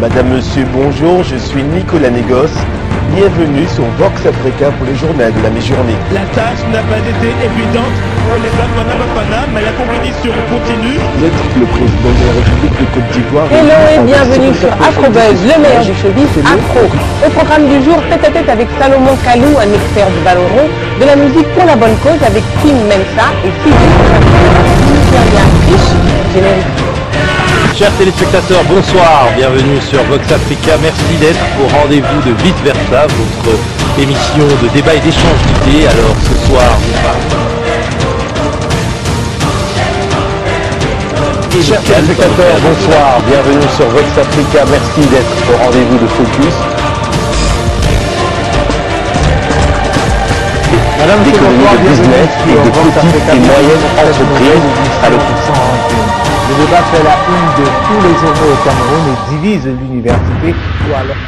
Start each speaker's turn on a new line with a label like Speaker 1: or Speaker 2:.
Speaker 1: Madame, Monsieur, bonjour, je suis Nicolas Négos. Bienvenue sur Vox Africa pour le journal de la mi-journée.
Speaker 2: La tâche n'a pas été évidente pour les Bafana, mais la compétition continue.
Speaker 1: Vous êtes le président de la République de Côte d'Ivoire.
Speaker 3: Hello et bienvenue sur Afrobuzz, le meilleur du showbiz afro. Au programme du jour, tête à tête avec Salomon Kalou, un expert du ballon rond, de la musique pour la bonne cause avec Kim Mensa et Sylvie
Speaker 4: Chers téléspectateurs, bonsoir, bienvenue sur Vox Africa, merci d'être au rendez-vous de Vice Versa, votre émission de débat et d'échange d'idées. Alors ce soir, nous parlons.
Speaker 1: Chers téléspectateurs, bonsoir, bienvenue sur Vox Africa, merci d'être au rendez-vous de Focus.
Speaker 5: Madame,
Speaker 1: L'économie de business et de petites et moyennes entreprises à l'occasion.
Speaker 5: Débat fait la une de tous les journaux au Cameroun et divise l'université.